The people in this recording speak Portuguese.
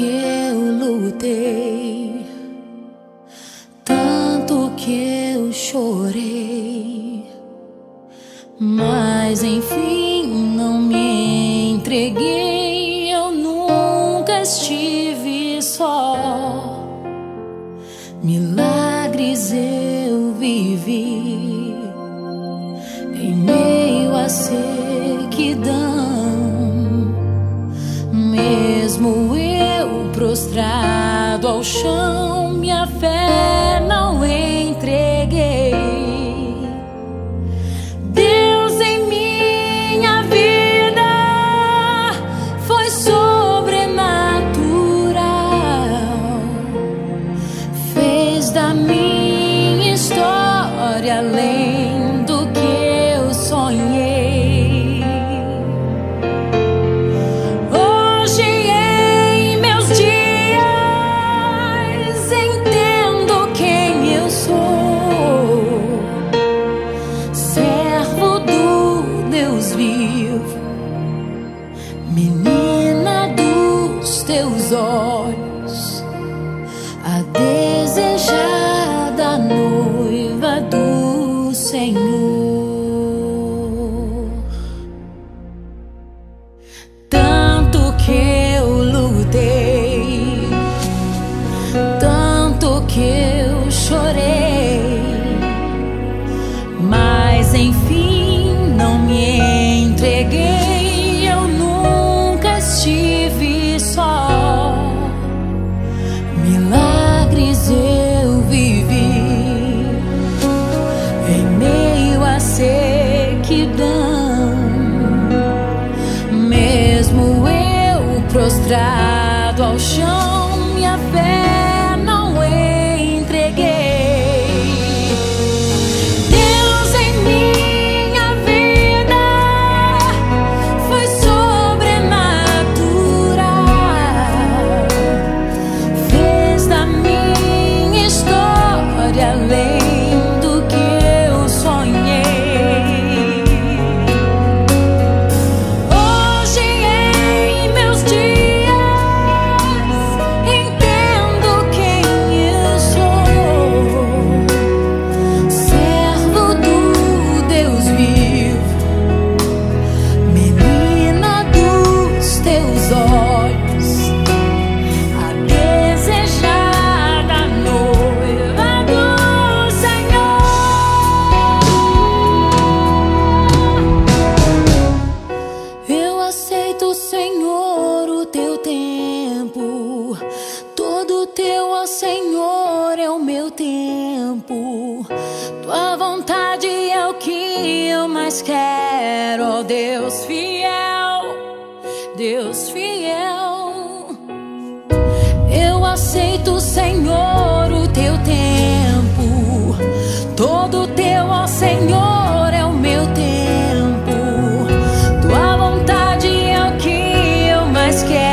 que eu lutei, tanto que eu chorei, mas enfim não me entreguei. teus olhos. em meio à sequidão. Mesmo eu prostrado ao chão. mais quero, oh Deus fiel, Deus fiel. Eu aceito, Senhor, o teu tempo, todo teu, ó oh Senhor, é o meu tempo. Tua vontade é o que eu mais quero.